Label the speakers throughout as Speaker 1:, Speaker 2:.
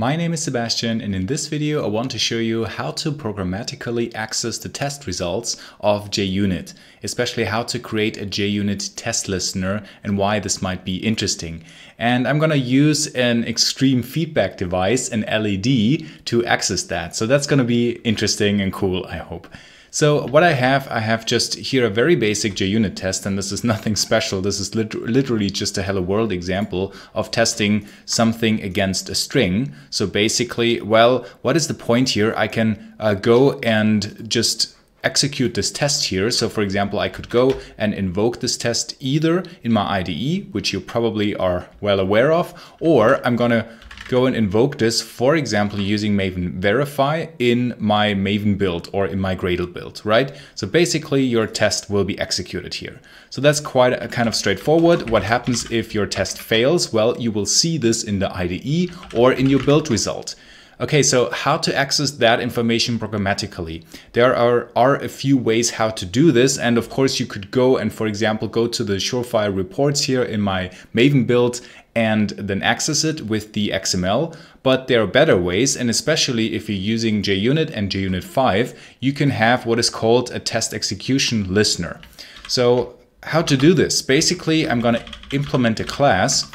Speaker 1: My name is Sebastian and in this video I want to show you how to programmatically access the test results of JUnit, especially how to create a JUnit test listener and why this might be interesting. And I'm going to use an extreme feedback device, an LED, to access that. So that's going to be interesting and cool, I hope. So what I have, I have just here a very basic JUnit test, and this is nothing special. This is lit literally just a hello world example of testing something against a string. So basically, well, what is the point here? I can uh, go and just execute this test here. So for example, I could go and invoke this test either in my IDE, which you probably are well aware of, or I'm to go and invoke this, for example, using Maven Verify in my Maven build or in my Gradle build, right? So basically your test will be executed here. So that's quite a kind of straightforward. What happens if your test fails? Well, you will see this in the IDE or in your build result. Okay, so how to access that information programmatically? There are, are a few ways how to do this. And of course, you could go and, for example, go to the Surefire reports here in my Maven build and then access it with the XML. But there are better ways, and especially if you're using JUnit and JUnit 5, you can have what is called a test execution listener. So how to do this? Basically, I'm going to implement a class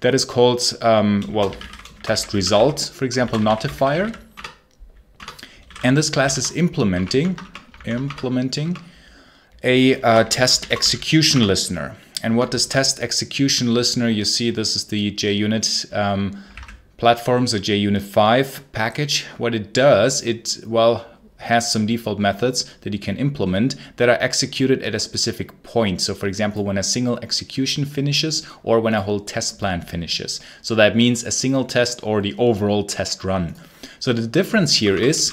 Speaker 1: that is called, um, well, test result, for example, notifier. And this class is implementing, implementing a uh, test execution listener. And what does test execution listener, you see this is the JUnit um, platforms, a JUnit 5 package. What it does, it, well, has some default methods that you can implement that are executed at a specific point. So for example, when a single execution finishes or when a whole test plan finishes. So that means a single test or the overall test run. So the difference here is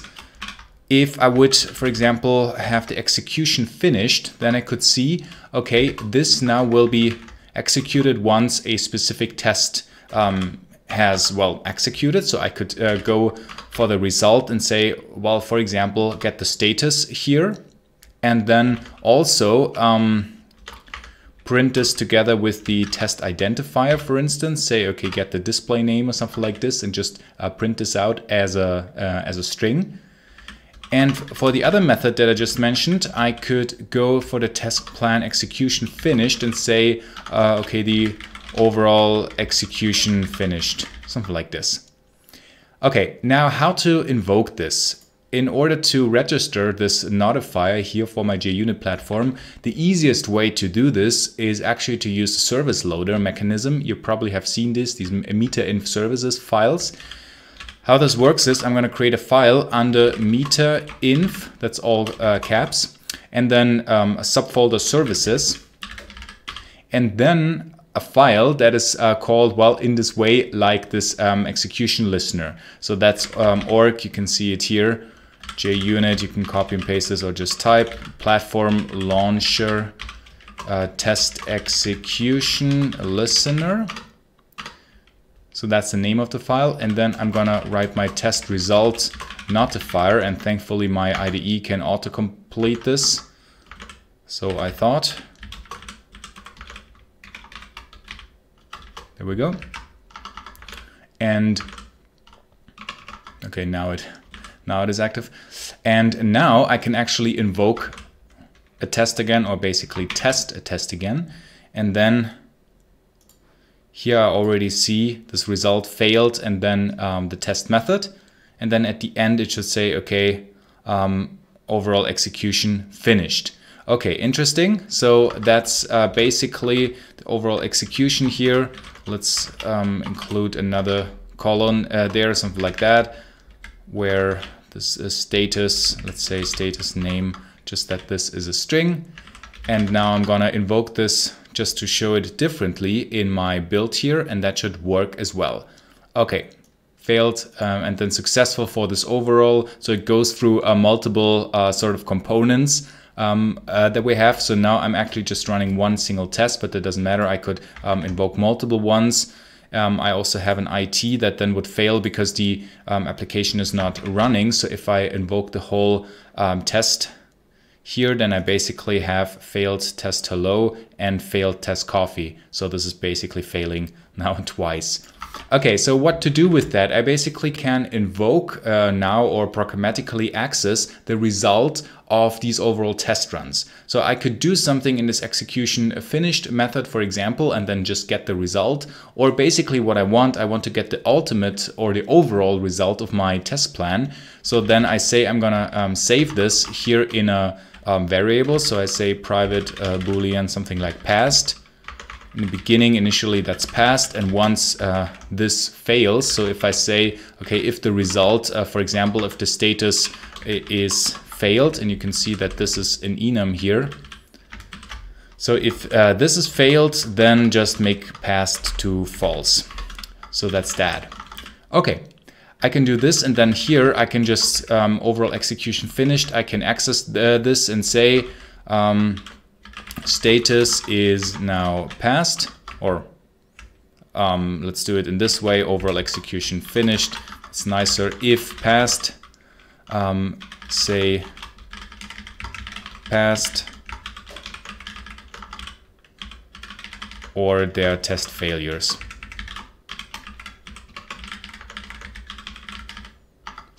Speaker 1: if I would, for example, have the execution finished, then I could see, okay, this now will be executed once a specific test um, has, well, executed. So I could uh, go for the result and say, well, for example, get the status here. And then also um, print this together with the test identifier, for instance, say, okay, get the display name or something like this and just uh, print this out as a, uh, as a string. And for the other method that I just mentioned, I could go for the test plan execution finished and say, uh, okay, the overall execution finished, something like this. Okay, now how to invoke this. In order to register this notifier here for my JUnit platform, the easiest way to do this is actually to use the service loader mechanism. You probably have seen this, these META-INF services files. How this works is I'm going to create a file under META-INF, that's all uh, caps, and then um, a subfolder services. And then a file that is uh, called, well, in this way, like this um, execution listener. So that's um, org, you can see it here, JUnit, you can copy and paste this or just type platform launcher uh, test execution listener. So that's the name of the file. And then I'm gonna write my test result notifier and thankfully my IDE can autocomplete this. So I thought There we go. And okay, now it now it is active. And now I can actually invoke a test again or basically test a test again. And then here I already see this result failed and then um, the test method. And then at the end it should say, okay, um, overall execution finished. Okay, interesting. So that's uh, basically the overall execution here. Let's um, include another colon uh, there, something like that, where this is status, let's say status name, just that this is a string. And now I'm gonna invoke this just to show it differently in my build here, and that should work as well. Okay, failed um, and then successful for this overall. So it goes through uh, multiple uh, sort of components um, uh, that we have. So now I'm actually just running one single test, but that doesn't matter. I could um, invoke multiple ones. Um, I also have an IT that then would fail because the um, application is not running. So if I invoke the whole um, test here, then I basically have failed test hello and failed test coffee. So this is basically failing now twice. Okay, so what to do with that? I basically can invoke uh, now or programmatically access the result of these overall test runs. So I could do something in this execution finished method, for example, and then just get the result. Or basically what I want, I want to get the ultimate or the overall result of my test plan. So then I say I'm gonna um, save this here in a um, variable. So I say private uh, boolean something like passed. In the beginning, initially that's passed, and once uh, this fails, so if I say, okay, if the result, uh, for example, if the status is failed, and you can see that this is an enum here. So if uh, this is failed, then just make passed to false. So that's that. Okay, I can do this and then here I can just um, overall execution finished. I can access the, this and say um, status is now passed or um, let's do it in this way overall execution finished. It's nicer if passed um, say passed or there test failures.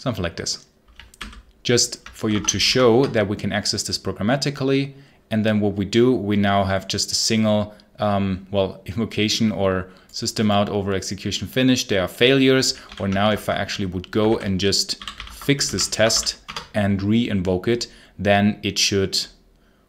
Speaker 1: Something like this. Just for you to show that we can access this programmatically. And then what we do, we now have just a single, um, well, invocation or system out over execution finished. There are failures. Or now if I actually would go and just fix this test and re-invoke it, then it should,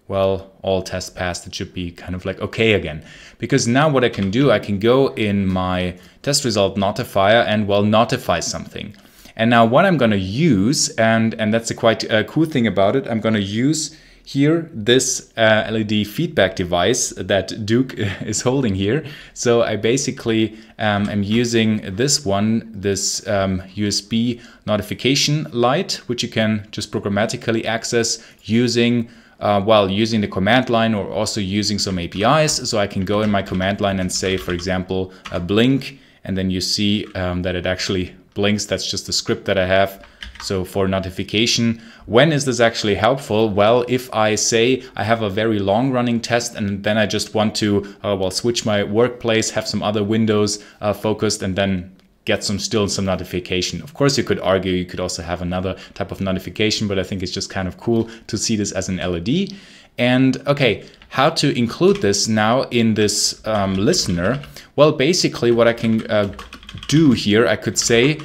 Speaker 1: well, all tests passed. It should be kind of like okay again. Because now what I can do, I can go in my test result notifier and well, notify something. And now what I'm going to use, and, and that's a quite uh, cool thing about it, I'm going to use here this uh, LED feedback device that Duke is holding here. So I basically um, am using this one, this um, USB notification light, which you can just programmatically access using uh, well, using the command line or also using some APIs. So I can go in my command line and say, for example, a blink, and then you see um, that it actually blinks. That's just the script that I have. So for notification, when is this actually helpful? Well, if I say I have a very long running test and then I just want to, uh, well, switch my workplace, have some other windows uh, focused and then get some still some notification. Of course, you could argue you could also have another type of notification, but I think it's just kind of cool to see this as an LED. And okay, how to include this now in this um, listener? Well, basically what I can uh, do here, I could say,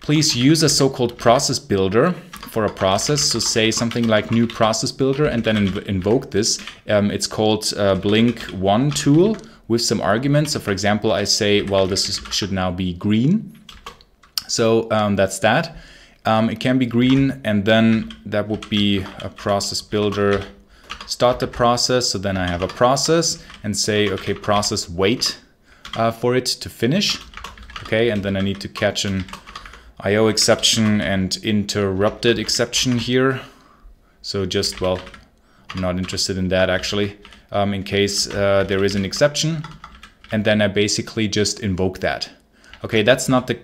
Speaker 1: please use a so-called process builder for a process. So say something like new process builder and then inv invoke this. Um, it's called uh, Blink one tool with some arguments. So for example, I say, well, this is, should now be green. So um, that's that. Um, it can be green and then that would be a process builder start the process. So then I have a process and say, okay, process wait uh, for it to finish. Okay, and then I need to catch an IO exception and interrupted exception here. So just, well, I'm not interested in that actually, um, in case uh, there is an exception. And then I basically just invoke that. Okay, that's not the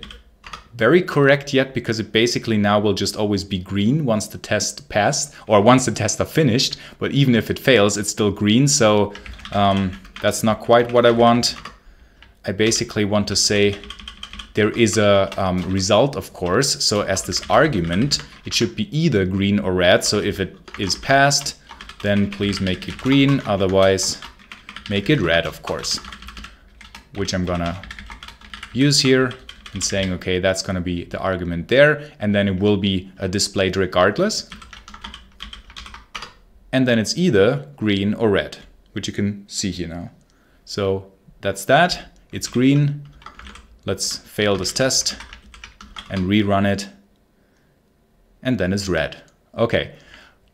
Speaker 1: very correct yet because it basically now will just always be green once the test passed or once the tests are finished. But even if it fails, it's still green. So um, that's not quite what I want. I basically want to say there is a um, result, of course. So as this argument, it should be either green or red. So if it is passed, then please make it green. Otherwise, make it red, of course, which I'm gonna use here and saying, okay, that's gonna be the argument there. And then it will be displayed regardless. And then it's either green or red, which you can see here now. So that's that. It's green. Let's fail this test and rerun it. And then it's red. Okay,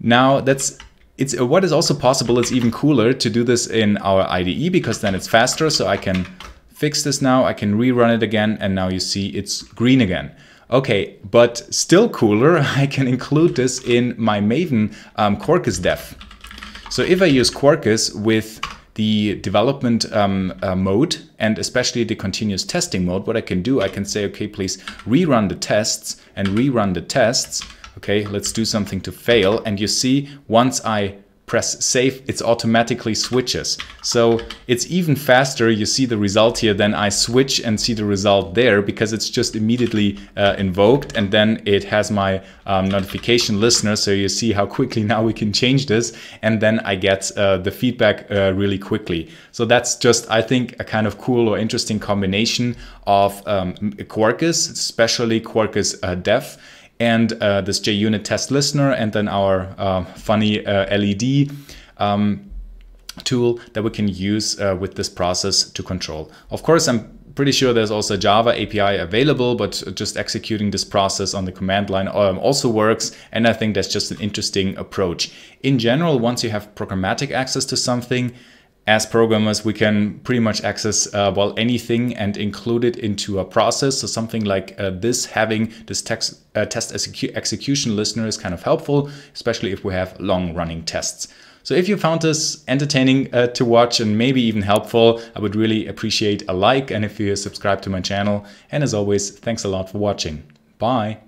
Speaker 1: now that's it's what is also possible. It's even cooler to do this in our IDE because then it's faster. So I can fix this now. I can rerun it again, and now you see it's green again. Okay, but still cooler, I can include this in my Maven um, Quarkus dev. So if I use Quarkus with the development um, uh, mode and especially the continuous testing mode, what I can do, I can say, okay, please rerun the tests and rerun the tests. Okay, let's do something to fail. And you see, once I press save, it's automatically switches. So it's even faster. You see the result here, then I switch and see the result there because it's just immediately uh, invoked and then it has my um, notification listener. So you see how quickly now we can change this and then I get uh, the feedback uh, really quickly. So that's just, I think, a kind of cool or interesting combination of um, Quarkus, especially Quarkus uh, Dev and uh, this JUnit test listener, and then our uh, funny LED um, tool that we can use uh, with this process to control. Of course, I'm pretty sure there's also Java API available, but just executing this process on the command line um, also works. And I think that's just an interesting approach. In general, once you have programmatic access to something, as programmers, we can pretty much access uh, well anything and include it into a process. So something like uh, this, having this text, uh, test execu execution listener is kind of helpful, especially if we have long running tests. So if you found this entertaining uh, to watch and maybe even helpful, I would really appreciate a like and if you subscribe to my channel. And as always, thanks a lot for watching. Bye.